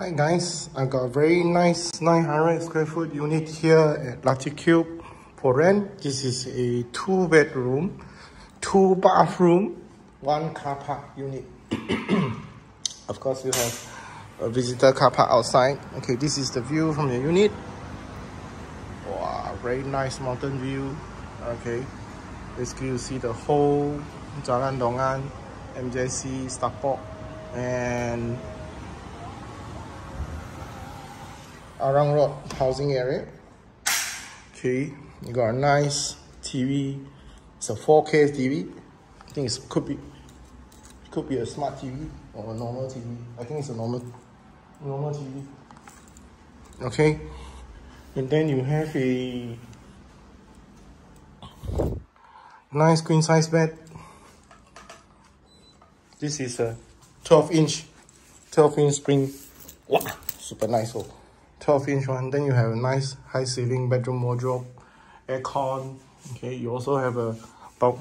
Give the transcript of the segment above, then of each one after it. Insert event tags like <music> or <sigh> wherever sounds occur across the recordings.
Hi guys, I got a very nice 900 square foot unit here at Laticube for rent. This is a two bedroom, two bathroom, one car park unit. <clears throat> of course, you have a visitor car park outside. Okay, this is the view from the unit. Wow, very nice mountain view. Okay, basically you see the whole Jalan Dongan, MJC, Starport, and Arang Road housing area. Okay, you got a nice TV. It's a 4K TV. I think it could be could be a smart TV or a normal TV. I think it's a normal normal TV. Okay, and then you have a nice queen size bed. This is a 12 inch, 12 inch spring. Wow, super nice. Oh. 12 inch one then you have a nice high ceiling bedroom wardrobe aircon okay? You also have a about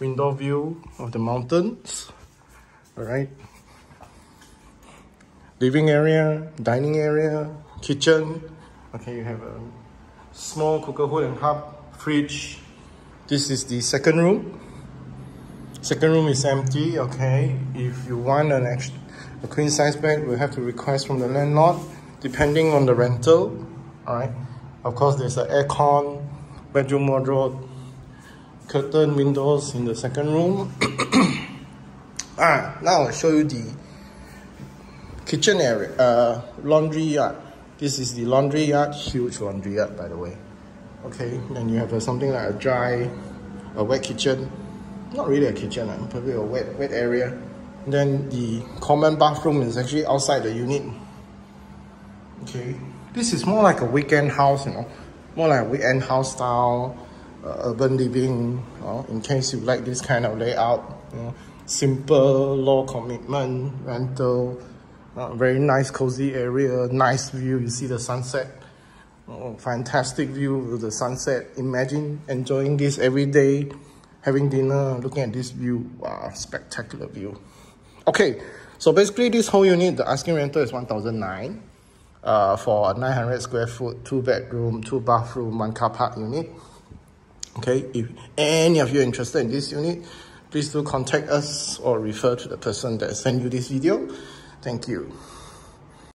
window view of the mountains all right living area dining area kitchen okay? You have a small cooker hood and hob fridge. This is the second room. Second room is empty okay? If you want an extra a queen size bed we have to request from the landlord depending on the rental. All right. Of course, there's an aircon, bedroom wardrobe, curtain windows in the second room. <coughs> ah, now I'll show you the kitchen area, uh, laundry yard. This is the laundry yard, huge laundry yard, by the way. Okay, then you have something like a dry, a wet kitchen. Not really a kitchen, uh, probably a wet, wet area. then the common bathroom is actually outside the unit. Okay, this is more like a weekend house, you know, more like weekend house style, uh, urban living. You know, in case you like this kind of layout, you know, simple, low commitment rental, uh, very nice cozy area, nice view. You see the sunset. Oh, fantastic view of the sunset. Imagine enjoying this every day, having dinner, looking at this view. Wow, spectacular view. Okay, so basically this whole unit, the asking rental is 1009 uh, for a 900 square foot, two bedroom, two bathroom, one car park unit. Okay, if any of you are interested in this unit, please do contact us or refer to the person that sent you this video. Thank you.